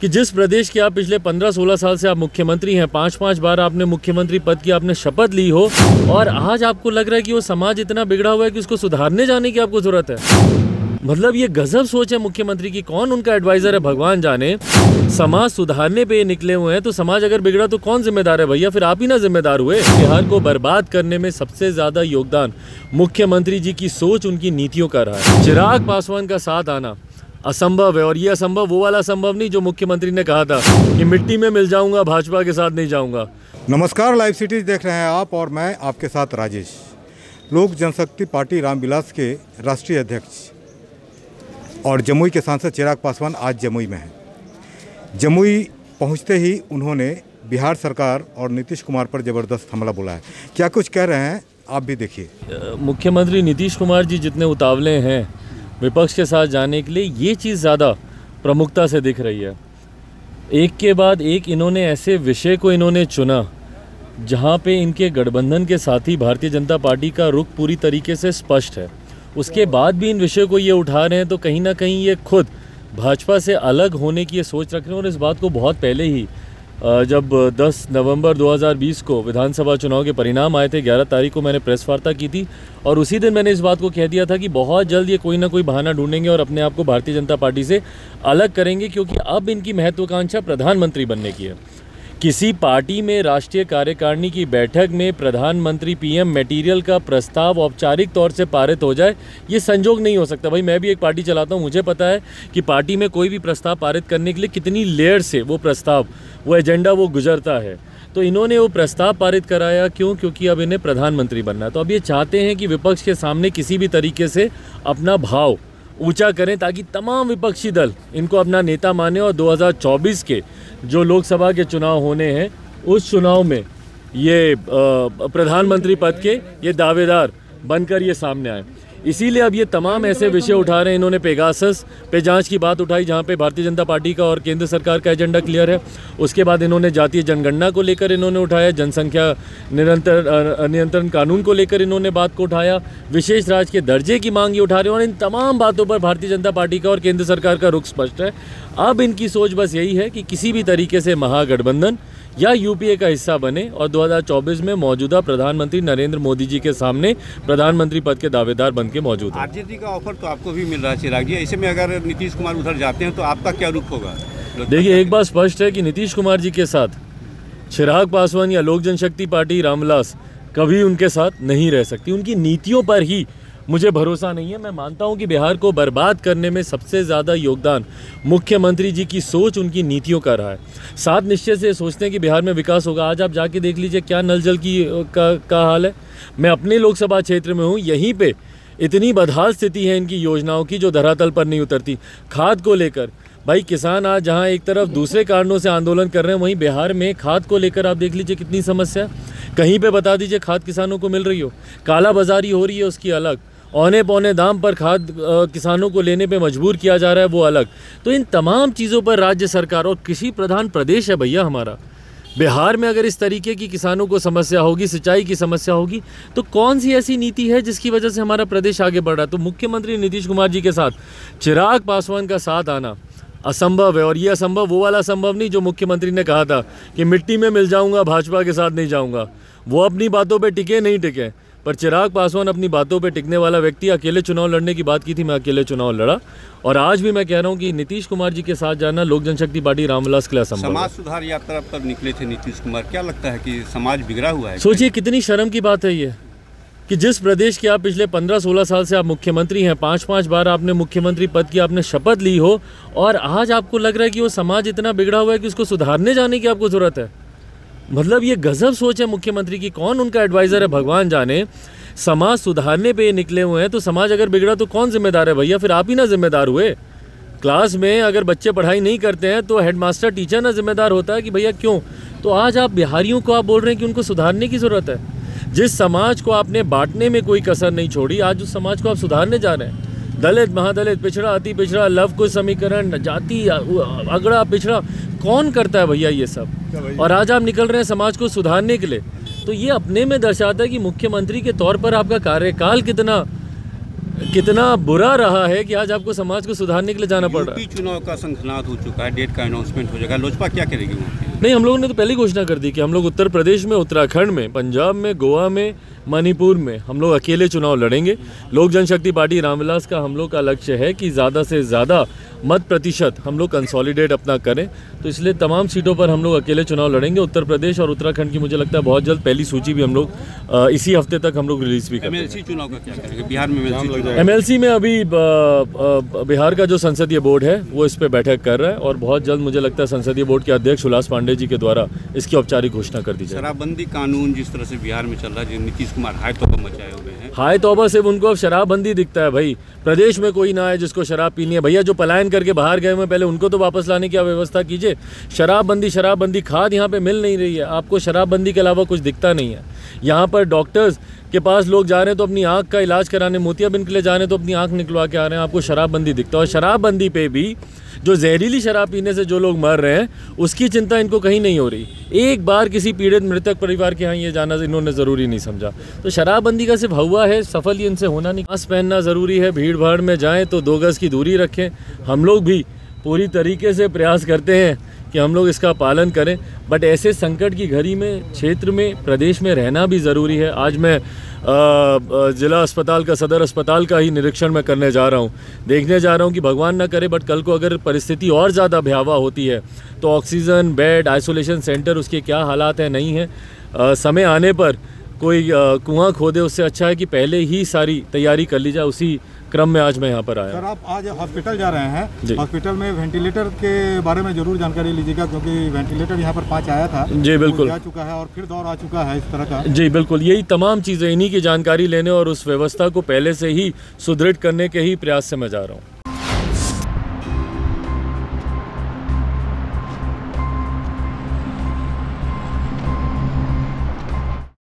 कि जिस प्रदेश के आप पिछले 15-16 साल से आप मुख्यमंत्री हैं, पाँच पाँच बार आपने मुख्यमंत्री पद की आपने शपथ ली हो, और आज आपको लग रहा है कि वो समाज इतना बिगड़ा हुआ है कि उसको सुधारने जाने की आपको ज़रूरत है। मतलब ये गजब सोच है मुख्यमंत्री की, कौन उनका एडवाइजर है भगवान जाने? समाज सुधारने पे ये निकले हुए हैं तो समाज अगर बिगड़ा तो कौन जिम्मेदार है भैया? फिर आप ही ना जिम्मेदार हुए। बिहार को बर्बाद करने में सबसे ज़्यादा योगदान मुख्यमंत्री जी की सोच, उनकी नीतियों का रहा है। चिराग पासवान का साथ आना। असंभव है और ये असंभव वो वाला संभव नहीं जो मुख्यमंत्री ने कहा था कि मिट्टी में मिल जाऊँगा भाजपा के साथ नहीं जाऊँगा। नमस्कार लाइव सिटीज़ देख रहे हैं आप और मैं आपके साथ राजेश। लोक जनशक्ति पार्टी रामविलास के राष्ट्रीय अध्यक्ष और जमुई के सांसद चिराग पासवान आज जमुई में हैं। जमुई पहुँचते ही उन्होंने बिहार सरकार और नीतीश कुमार पर ज़बरदस्त हमला बोला है। क्या कुछ कह रहे हैं आप भी देखिए। मुख्यमंत्री नीतीश कुमार जी जितने उतावले हैं विपक्ष के साथ जाने के लिए ये चीज़ ज़्यादा प्रमुखता से दिख रही है। एक के बाद एक इन्होंने ऐसे विषय को इन्होंने चुना, जहाँ पे इनके गठबंधन के साथ ही भारतीय जनता पार्टी का रुख पूरी तरीके से स्पष्ट है। उसके बाद भी इन विषय को ये उठा रहे हैं तो कहीं ना कहीं ये खुद भाजपा से अलग होने की ये सोच रख रहे हैं और इस बात को बहुत पहले ही जब 10 नवंबर 2020 को विधानसभा चुनाव के परिणाम आए थे 11 तारीख को मैंने प्रेस वार्ता की थी और उसी दिन मैंने इस बात को कह दिया था कि बहुत जल्द ये कोई ना कोई बहाना ढूंढेंगे और अपने आप को भारतीय जनता पार्टी से अलग करेंगे, क्योंकि अब इनकी महत्वाकांक्षा प्रधानमंत्री बनने की है। किसी पार्टी में राष्ट्रीय कार्यकारिणी की बैठक में प्रधानमंत्री पीएम मटेरियल का प्रस्ताव औपचारिक तौर से पारित हो जाए, ये संजोग नहीं हो सकता। भाई, मैं भी एक पार्टी चलाता हूँ, मुझे पता है कि पार्टी में कोई भी प्रस्ताव पारित करने के लिए कितनी लेयर से वो प्रस्ताव, वो एजेंडा वो गुजरता है। तो इन्होंने वो प्रस्ताव पारित कराया क्यों? क्योंकि अब इन्हें प्रधानमंत्री बनना है। तो अब ये चाहते हैं कि विपक्ष के सामने किसी भी तरीके से अपना भाव ऊँचा करें ताकि तमाम विपक्षी दल इनको अपना नेता माने और 2024 के जो लोकसभा के चुनाव होने हैं, उस चुनाव में ये प्रधानमंत्री पद के ये दावेदार बनकर ये सामने आए। इसीलिए अब ये तमाम ऐसे विषय उठा रहे हैं। इन्होंने पेगासस पे जाँच की बात उठाई, जहाँ पे भारतीय जनता पार्टी का और केंद्र सरकार का एजेंडा क्लियर है। उसके बाद इन्होंने जातीय जनगणना को लेकर इन्होंने उठाया, जनसंख्या निरंतर नियंत्रण कानून को लेकर इन्होंने बात को उठाया, विशेष राज के दर्जे की मांग ये उठा रहे हैं और इन तमाम बातों पर भारतीय जनता पार्टी का और केंद्र सरकार का रुख स्पष्ट है। अब इनकी सोच बस यही है कि किसी भी तरीके से महागठबंधन या यूपीए का हिस्सा बने और 2024 में मौजूदा प्रधानमंत्री नरेंद्र मोदी जी के सामने प्रधानमंत्री पद के दावेदार बन के मौजूद हैं। आरजेडी का ऑफ़र तो आपको भी मिल रहा है चिराग जी। ऐसे में अगर नीतीश कुमार उधर जाते हैं तो आपका क्या रुख होगा? देखिए एक बात स्पष्ट है कि नीतीश कुमार जी के साथ चिराग पासवान या लोक जनशक्ति पार्टी रामविलास कभी उनके साथ नहीं रह सकती। उनकी नीतियों पर ही मुझे भरोसा नहीं है। मैं मानता हूँ कि बिहार को बर्बाद करने में सबसे ज़्यादा योगदान मुख्यमंत्री जी की सोच उनकी नीतियों का रहा है। साथ निश्चय से सोचते हैं कि बिहार में विकास होगा। आज आप जाके देख लीजिए क्या नल जल की का, का हाल है। मैं अपने लोकसभा क्षेत्र में हूँ। यहीं पर इतनी बदहाल स्थिति है इनकी योजनाओं की जो धरातल पर नहीं उतरती। खाद को लेकर भाई किसान आज जहाँ एक तरफ़ दूसरे कारणों से आंदोलन कर रहे हैं वहीं बिहार में खाद को लेकर आप देख लीजिए कितनी समस्या। कहीं पे बता दीजिए खाद किसानों को मिल रही हो। काला बाजारी हो रही है उसकी अलग। औने पौने दाम पर खाद किसानों को लेने पे मजबूर किया जा रहा है, वो अलग। तो इन तमाम चीज़ों पर राज्य सरकार और कृषि प्रधान प्रदेश है भैया हमारा। बिहार में अगर इस तरीके की किसानों को समस्या होगी, सिंचाई की समस्या होगी तो कौन सी ऐसी नीति है जिसकी वजह से हमारा प्रदेश आगे बढ़ रहा है? तो मुख्यमंत्री नीतीश कुमार जी के साथ, चिराग पासवान का साथ आना। असंभव है, और ये असंभव, वो वाला संभव नहीं जो मुख्यमंत्री ने कहा था कि मिट्टी में मिल जाऊँगा, भाजपा के साथ नहीं जाऊँगा। वो अपनी बातों पे टिके, नहीं टिके। पर चिराग पासवान अपनी बातों पे टिकने वाला व्यक्ति अकेले चुनाव लड़ने की बात की थी मैं अकेले चुनाव लड़ा। और आज भी मैं कह रहा हूँ कि नीतीश कुमार जी के साथ जाना लोक जनशक्ति पार्टी रामविलास के लिए समाज सुधार यात्रा पर निकले थे नीतीश कुमार। क्या लगता है कि समाज बिगड़ा हुआ है? सोचिए कितनी शर्म की बात है ये कि जिस प्रदेश के आप पिछले 15-16 साल से आप मुख्यमंत्री हैं पाँच पाँच बार आपने मुख्यमंत्री पद की आपने शपथ ली हो और आज आपको लग रहा है कि वो समाज इतना बिगड़ा हुआ है कि उसको सुधारने जाने की आपको ज़रूरत है। मतलब ये गजब सोच है मुख्यमंत्री की। कौन उनका एडवाइज़र है? भगवान जाने। समाज सुधारने पे ये निकले हुए हैं तो समाज अगर बिगड़ा तो कौन जिम्मेदार है भैया? फिर आप ही ना जिम्मेदार हुए। क्लास में अगर बच्चे पढ़ाई नहीं करते हैं तो हेडमास्टर टीचर ना जिम्मेदार होता है कि भैया क्यों? तो आज आप बिहारियों को आप बोल रहे हैं कि उनको सुधारने की ज़रूरत है। जिस समाज को आपने बांटने में कोई कसर नहीं छोड़ी, आज उस समाज को आप सुधारने जा रहे हैं। दलित महादलित पिछड़ा अति पिछड़ा लव कुछ समीकरण जाति अगड़ा पिछड़ा कौन करता है भैया ये सब? और आज आप निकल रहे हैं समाज को सुधारने के लिए तो ये अपने में दर्शाता है कि मुख्यमंत्री के तौर पर आपका कार्यकाल कितना कितना बुरा रहा है कि आज आपको समाज को सुधारने के लिए जाना पड़ रहा है। चुनाव का संखनाद हो चुका है डेट का अनाउंसमेंट हो जाएगा। लोजपा क्या करेगी नहीं हम लोगों ने तो पहले घोषणा कर दी कि हम लोग उत्तर प्रदेश में उत्तराखंड में पंजाब में गोवा में मणिपुर में। हम लोग अकेले चुनाव लड़ेंगे। लोक जनशक्ति पार्टी रामविलास का हम लोग का लक्ष्य है कि ज़्यादा से ज़्यादा मत प्रतिशत हम लोग कंसोलिडेट अपना करें। तो इसलिए तमाम सीटों पर हम लोग अकेले चुनाव लड़ेंगे। उत्तर प्रदेश और उत्तराखंड की मुझे लगता है बहुत जल्द पहली सूची भी हम लोग इसी हफ़्ते तक हम लोग रिलीज़ भी करेंगे एमएलसी चुनाव का क्या करेंगे? बिहार में एमएलसी चुनाव। एमएलसी में अभी बिहार का जो संसदीय बोर्ड है वो इस पर बैठक कर रहा है और बहुत जल्द मुझे लगता है संसदीय बोर्ड के अध्यक्ष उल्लास पांडे जी के द्वारा इसकी औपचारिक घोषणा कर दी जाए शराबबंदी कानून जिस तरह से बिहार में चल रहा है नीतीश कुमार हाई तो मचाए हुए हैं। हाय तौबा सिर्फ़ उनको अब शराबबंदी दिखता है भाई। प्रदेश में कोई ना है जिसको शराब पीनी है। भैया, जो पलायन करके बाहर गए हुए पहले उनको तो वापस लाने की व्यवस्था कीजिए। शराबबंदी शराबबंदी खाद यहाँ पे मिल नहीं रही है। आपको शराबबंदी के अलावा कुछ दिखता नहीं है। यहाँ पर डॉक्टर्स के पास लोग जा रहे हैं तो अपनी आँख का इलाज कराने, मोतियाबिंद के लिए जा रहे हैं तो अपनी आँख निकलवा के आ रहे हैं। आपको शराबबंदी दिखता है। और शराबबंदी पे भी जो जहरीली शराब पीने से जो लोग मर रहे हैं, उसकी चिंता इनको कहीं नहीं हो रही। एक बार किसी पीड़ित मृतक परिवार के यहाँ ये जाना इन्होंने ज़रूरी नहीं समझा। तो शराबबंदी का सिर्फ़ हवा है, सफल इनसे होना नहीं। मास्क पहनना ज़रूरी है भीड़ भाड़ में जाएँ तो दो गज़ की दूरी रखें। हम लोग भी पूरी तरीके से प्रयास करते हैं कि हम लोग इसका पालन करें। बट ऐसे संकट की घड़ी में, क्षेत्र में, प्रदेश में रहना भी ज़रूरी है। आज मैं ज़िला अस्पताल का, सदर अस्पताल का ही निरीक्षण मैं करने जा रहा हूँ। देखने जा रहा हूँ कि भगवान ना करे बट कल को अगर परिस्थिति और ज़्यादा भयावह होती है तो ऑक्सीजन बेड आइसोलेशन सेंटर उसके क्या हालात हैं, नहीं हैं। समय आने पर कोई कुआँ खोदे उससे अच्छा है कि पहले ही सारी तैयारी कर ली जाए उसी क्रम में आज मैं यहाँ पर आया सर आप आज हॉस्पिटल जा रहे हैं। हॉस्पिटल में वेंटिलेटर के बारे में ज़रूर जानकारी लीजिएगा क्योंकि वेंटिलेटर यहाँ पर पाँच आया था। जी, बिल्कुल। जा चुका है और फिर दौर आ चुका है इस तरह का। जी बिल्कुल। यही तमाम चीज़ें इन्हीं की जानकारी लेने और उस व्यवस्था को पहले से ही सुदृढ़ करने के ही प्रयास से मैं जा रहा हूँ।